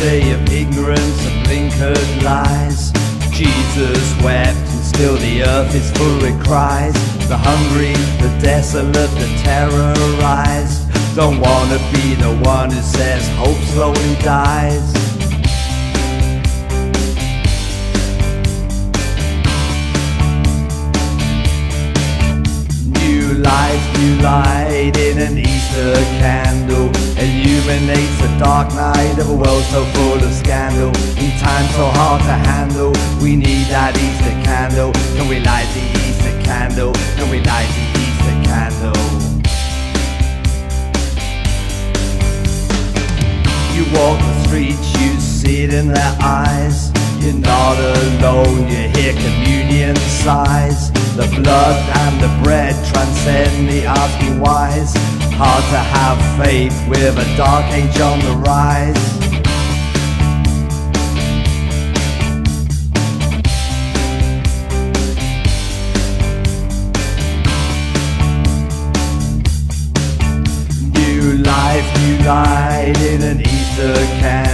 day of ignorance and blinkered lies. Jesus wept and still the earth is full with cries. The hungry, the desolate, the terrorized. Don't wanna be the one who says hope slowly dies. New life, new light in an Easter the dark night of a world so full of scandal. In times so hard to handle, we need that Easter candle. Can we light the Easter candle? Can we light the Easter candle? You walk the streets, you see it in their eyes. You're not alone, you hear communion sighs. The blood and the bread transcend the asking whys Hard to have faith with a dark age on the rise. New life, new light in an Easter candle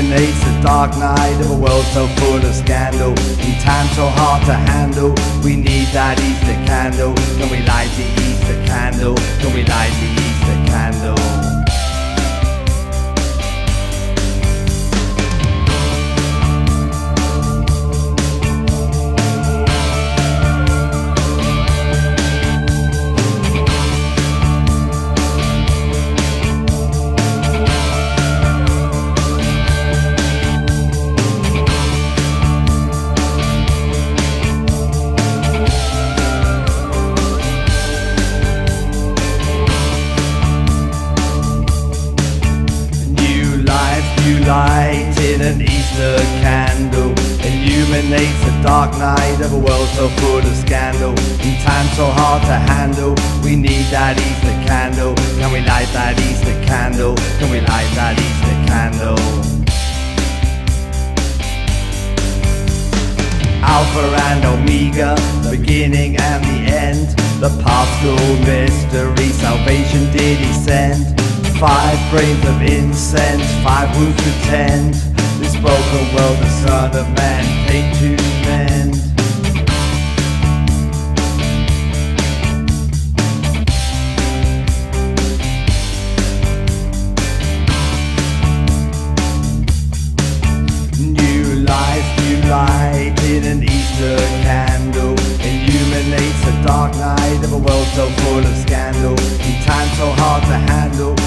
Illuminates the dark night of a world so full of scandal In times so hard to handle, we need that Easter candle Can we light the Easter candle? Can we light the Easter candle? Dark night of a world so full of scandal In times so hard to handle, we need that Easter candle Can we light that Easter candle? Can we light that Easter candle? Alpha and Omega, the beginning and the end. The paschal mystery, salvation did he send. Five grains of incense, five wounds to tend. This broken world, the Son of Man to mend. in an Easter candle. Illuminates a dark night of a world so full of scandal. In time so hard to handle.